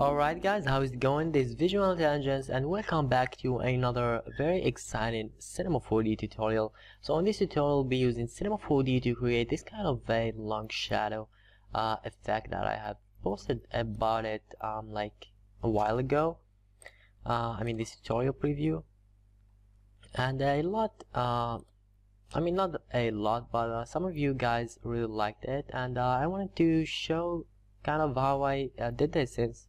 Alright guys, how is it going? This is Visual Intelligence and welcome back to another very exciting Cinema 4D tutorial. So in this tutorial we'll be using Cinema 4D to create this kind of very long shadow uh, effect that I have posted about it um, like a while ago. Uh, I mean this tutorial preview. And a lot, uh, I mean not a lot, but uh, some of you guys really liked it and uh, I wanted to show kind of how I uh, did this since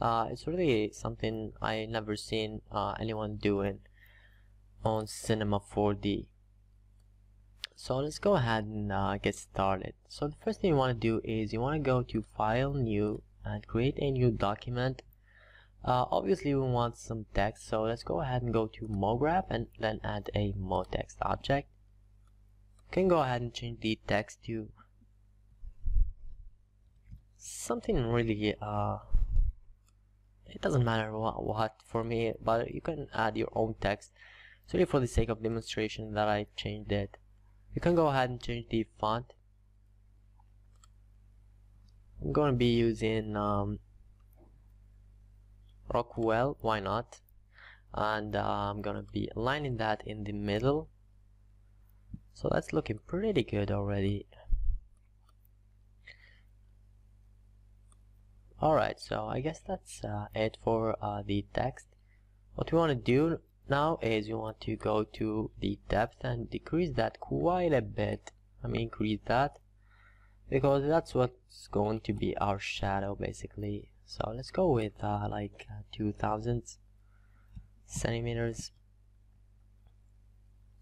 uh, it's really something I never seen uh, anyone doing on Cinema 4D so let's go ahead and uh, get started. So the first thing you want to do is you want to go to file new and create a new document. Uh, obviously we want some text so let's go ahead and go to MoGraph and then add a MoText object. You can go ahead and change the text to something really uh, it doesn't matter what, what for me but you can add your own text. So for the sake of demonstration that I changed it. You can go ahead and change the font. I'm going to be using um, Rockwell why not? And uh, I'm gonna be aligning that in the middle. So that's looking pretty good already Alright, so I guess that's uh, it for uh, the text. What we want to do now is we want to go to the depth and decrease that quite a bit. I mean increase that because that's what's going to be our shadow basically. So let's go with uh, like uh, 2000 centimeters.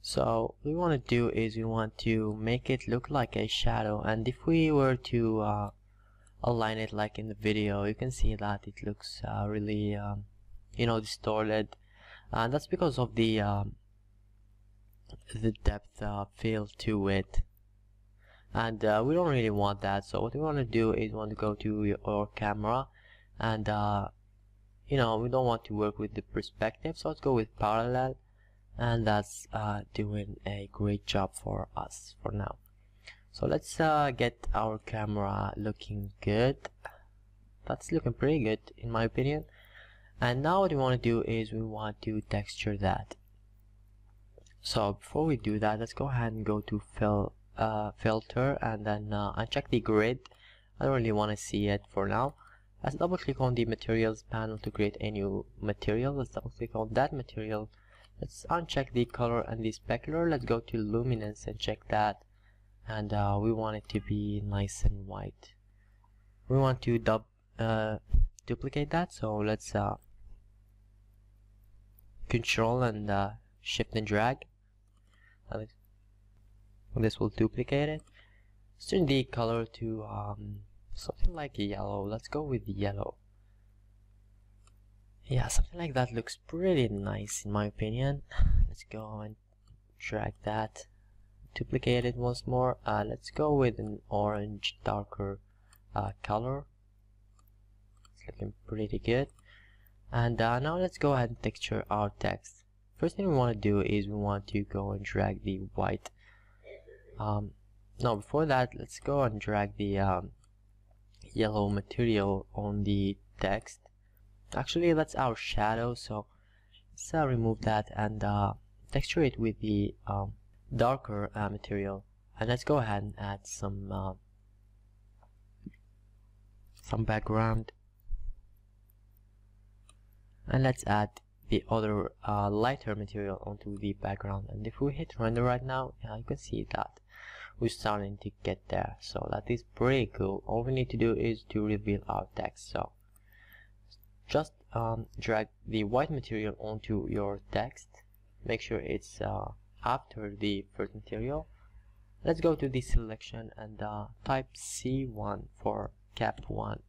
So we want to do is we want to make it look like a shadow and if we were to uh, align it like in the video. You can see that it looks uh, really um, you know distorted. And that's because of the um, the depth uh, feel to it. And uh, we don't really want that. So what we want to do is want to go to your camera and uh, you know we don't want to work with the perspective. So let's go with parallel. And that's uh, doing a great job for us for now so let's uh, get our camera looking good. That's looking pretty good in my opinion. And now what we want to do is we want to texture that. So before we do that let's go ahead and go to fill uh, filter and then uh, uncheck the grid. I don't really want to see it for now. Let's double click on the materials panel to create a new material. Let's double click on that material. Let's uncheck the color and the specular. Let's go to luminance and check that and uh, we want it to be nice and white. We want to dub uh, duplicate that so let's uh, control and uh, shift and drag. And this will duplicate it. Turn the color to um, something like yellow. Let's go with yellow. Yeah something like that looks pretty nice in my opinion. Let's go and drag that duplicate it once more. Uh, let's go with an orange darker uh, color. It's looking pretty good. And uh, now let's go ahead and texture our text. First thing we want to do is we want to go and drag the white um, no before that let's go and drag the um, yellow material on the text. Actually that's our shadow so let's uh, remove that and uh, texture it with the um, darker uh, material. And let's go ahead and add some uh, some background. And let's add the other uh, lighter material onto the background. And if we hit render right now yeah, you can see that we're starting to get there. So that is pretty cool. All we need to do is to reveal our text. So just um, drag the white material onto your text. Make sure it's uh, after the first material. Let's go to the selection and uh, type C1 for cap 1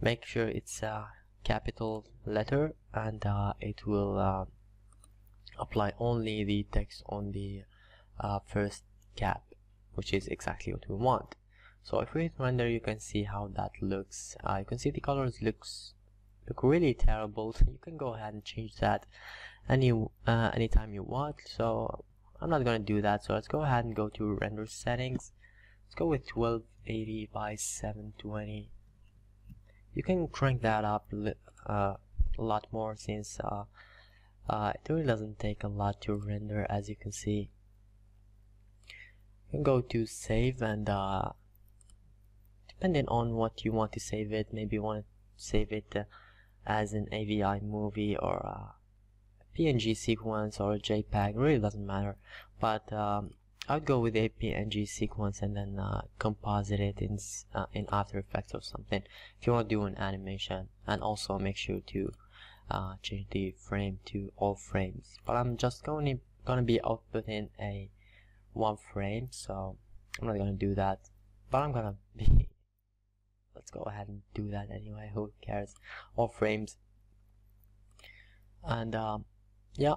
make sure it's a capital letter and uh, it will uh, apply only the text on the uh, first cap which is exactly what we want. So if we hit render you can see how that looks. Uh, you can see the colors looks look really terrible so you can go ahead and change that any uh, anytime you want so I'm not gonna do that. So let's go ahead and go to render settings. Let's go with 1280 by 720 you can crank that up uh, a lot more since uh, uh, it really doesn't take a lot to render as you can see. You can go to save and uh, depending on what you want to save it maybe you want to save it uh, as an AVI movie or a PNG sequence or a JPEG really doesn't matter. But um, I would go with a PNG sequence and then uh, composite it in uh, in After Effects or something. If you want to do an animation and also make sure to uh, change the frame to all frames. But I'm just going to gonna be outputting a one frame so I'm not gonna do that. But I'm gonna be let's go ahead and do that anyway. Who cares? All frames. And um, yeah.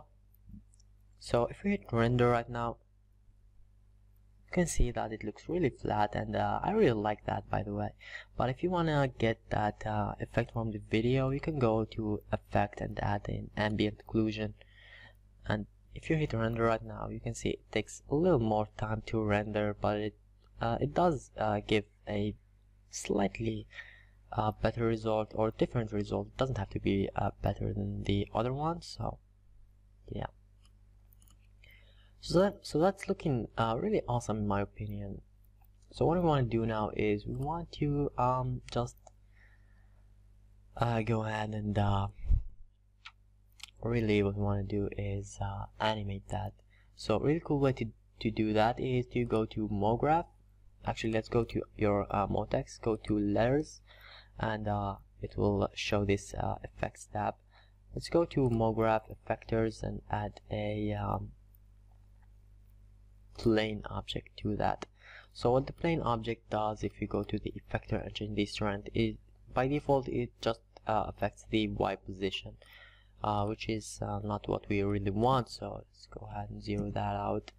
So if we hit render right now you can see that it looks really flat and uh, I really like that by the way. But if you wanna get that uh, effect from the video you can go to effect and add in ambient occlusion. And if you hit render right now you can see it takes a little more time to render but it uh, it does uh, give a slightly uh, better result or different result. It doesn't have to be uh, better than the other one so yeah. So that so that's looking uh, really awesome in my opinion. So what we want to do now is we want to um, just uh, go ahead and uh, really what we want to do is uh, animate that. So really cool way to, to do that is to go to MoGraph actually let's go to your uh, MoText go to layers and uh, it will show this uh, effects tab. Let's go to MoGraph effectors and add a um, plain object to that. So what the plain object does if you go to the effector and change the strength is by default it just uh, affects the Y position uh, which is uh, not what we really want. So let's go ahead and zero that out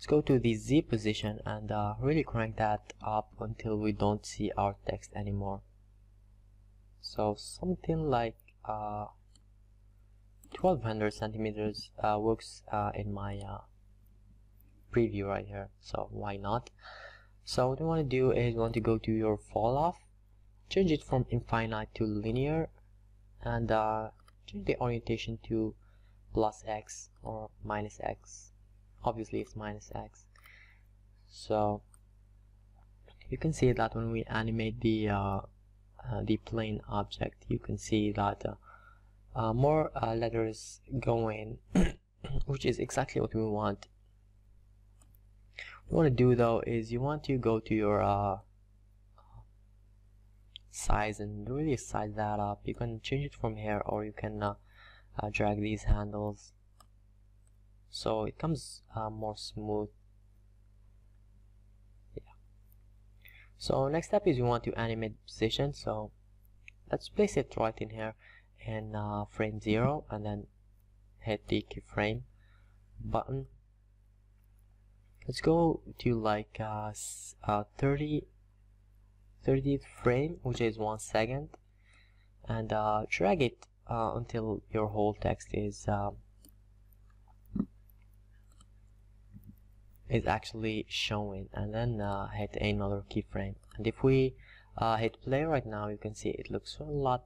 let's go to the Z position and uh, really crank that up until we don't see our text anymore. So something like 1200 uh, centimeters uh, works in my preview right here. So why not? So what you want to do is you want to go to your fall off change it from infinite to linear and uh, change the orientation to plus x or minus x obviously it's minus x. So you can see that when we animate the uh, uh, the plain object you can see that uh, uh more uh, letters go in which is exactly what we want. You want to do though is you want to go to your uh, size and really size that up. You can change it from here or you can drag these handles so it comes uh, more smooth. Yeah. So next step is you want to animate position. So let's place it right in here in uh, frame 0 and then hit the keyframe button. Let's go to like uh, uh 30 30th frame which is one second. And uh, drag it uh, until your whole text is is actually showing. And then uh, hit another keyframe. And if we uh, hit play right now you can see it looks a lot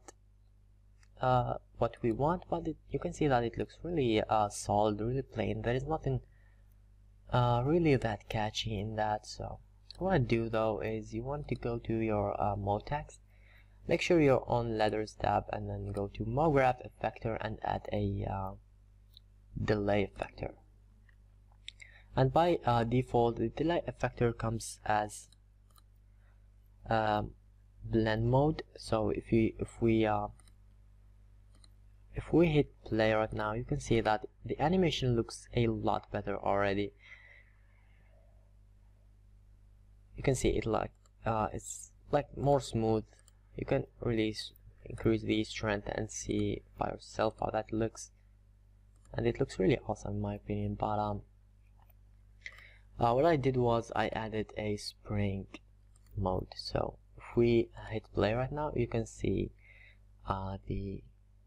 uh, what we want but it, you can see that it looks really uh, solid really plain. There is nothing uh, really that catchy in that. So what I do though is you want to go to your uh, MoText make sure you're on letters tab and then go to MoGraph effector and add a uh, delay effector and by uh, default the delay effector comes as um, blend mode. So if we if we uh, if we hit play right now you can see that the animation looks a lot better already. You can see it like uh, it's like more smooth. You can really increase the strength and see by yourself how that looks. And it looks really awesome in my opinion but um uh, what I did was I added a spring mode. So if we hit play right now you can see uh, the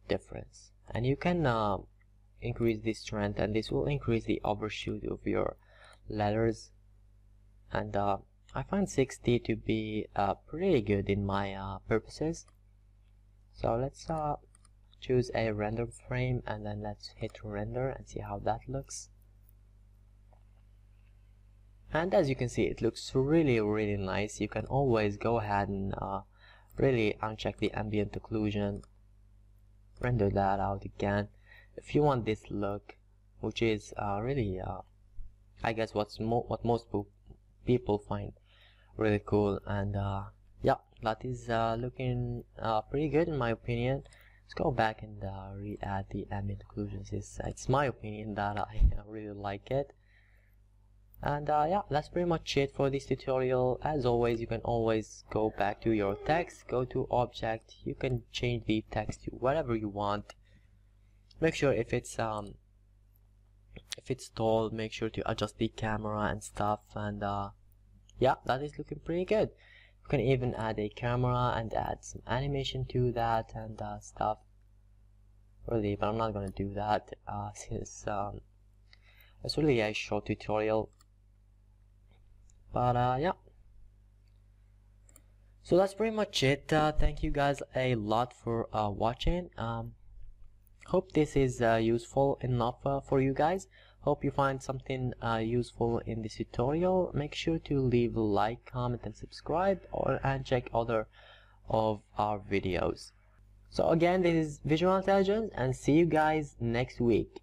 difference. And you can uh, increase the strength and this will increase the overshoot of your letters and uh, I find 60 to be uh, pretty good in my uh, purposes. So let's uh, choose a render frame and then let's hit render and see how that looks and as you can see it looks really really nice. You can always go ahead and uh, really uncheck the ambient occlusion render that out again. If you want this look which is uh, really uh, I guess what's mo what most people find really cool and uh, yeah that is uh, looking uh, pretty good in my opinion. Let's go back and re-add the ambient occlusions. It's, it's my opinion that I really like it and uh, yeah that's pretty much it for this tutorial. As always you can always go back to your text go to object. You can change the text to whatever you want. Make sure if it's um if it's tall make sure to adjust the camera and stuff. And uh yeah that is looking pretty good. You can even add a camera and add some animation to that and uh, stuff. Really but I'm not gonna do that uh, since um, it's really a short tutorial but uh, yeah. So that's pretty much it. Uh, thank you guys a lot for uh, watching. Um, hope this is uh, useful enough uh, for you guys. Hope you find something uh, useful in this tutorial. Make sure to leave a like comment and subscribe or and check other of our videos. So again this is visual intelligence and see you guys next week